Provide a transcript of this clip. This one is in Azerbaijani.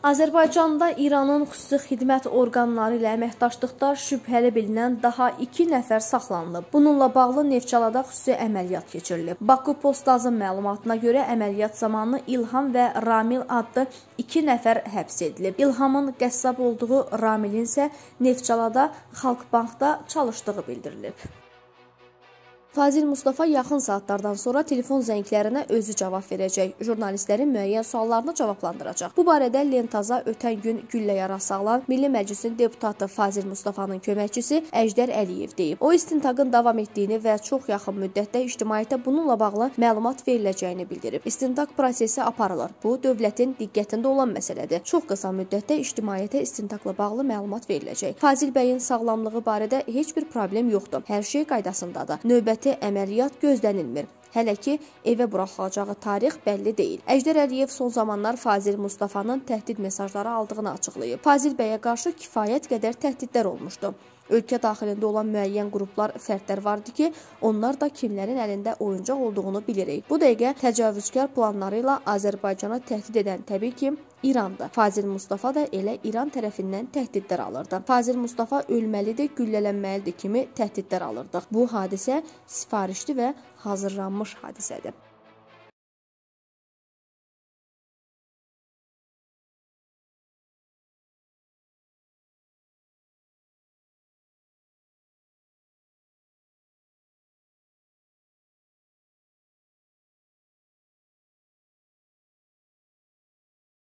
Azərbaycanda İranın xüsusi xidmət orqanları ilə əməkdaşlıqda şübhəli bilinən daha 2 nəfər saxlanılıb. Bununla bağlı Neftçalada xüsusi əməliyyat keçirilib. Baku Postazın məlumatına görə əməliyyat zamanı İlham və Ramil adlı 2 nəfər həbs edilib. İlhamın qəssab olduğu, Ramilin isə Neftçalada Xalqbankda çalışdığı bildirilib. Fazil Mustafa yaxın saatlardan sonra telefon zənglərinə özü cavab verəcək. Jurnalistlərin müəyyən suallarını cavablandıracaq. Bu barədə Lentaza ötən gün güllə yarası alan Milli Məclisin deputatı Fazil Mustafanın köməkçisi Əjdər Əliyev deyib. O istintaqın davam etdiyini və çox yaxın müddətdə ictimaiyyətə bununla bağlı məlumat veriləcəyini bildirib. İstintaq prosesi aparılır. Bu dövlətin diqqətində olan məsələdir. Çox qısa müddətdə ictimaiyyətə istintaqla bağlı məlumat veriləcək. Fazil bəyin sağlamlığı barədə heç bir problem yoxdur. Hər şey qaydasındadır. Növbəti əməliyyat gözlənilmir. Hələ ki, evə buraxılacağı tarix bəlli deyil. Əjdər Əliyev son zamanlar Fazil Mustafanın təhdid mesajları aldığını açıqlayıb. Fazil bəyə qarşı kifayət qədər təhdidlər olmuşdu. Ölkə daxilində olan müəyyən qruplar, fərdlər vardı ki, onlar da kimlərin əlində oyuncaq olduğunu bilirik. Bu dəqiqə təcavüzkar planları ilə Azərbaycana təhdid edən təbii ki, İrandır. Fazil Mustafa da elə İran tərəfindən təhdidlər alırdı. Fazil Mustafa ölməlidir, güllələnməlidir kimi təhdidlər alırdıq. Bu hadisə sifarişli və hazırlanmış hadisədir.